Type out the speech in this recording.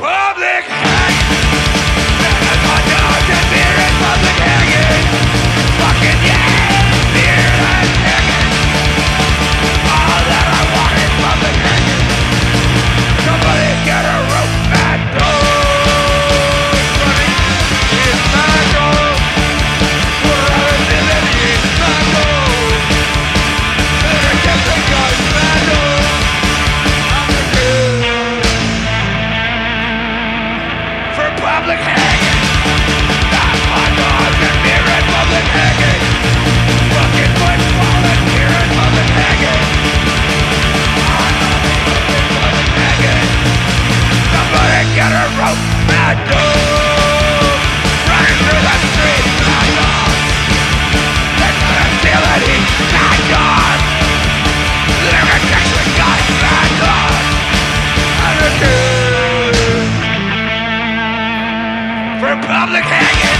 public public public hanging.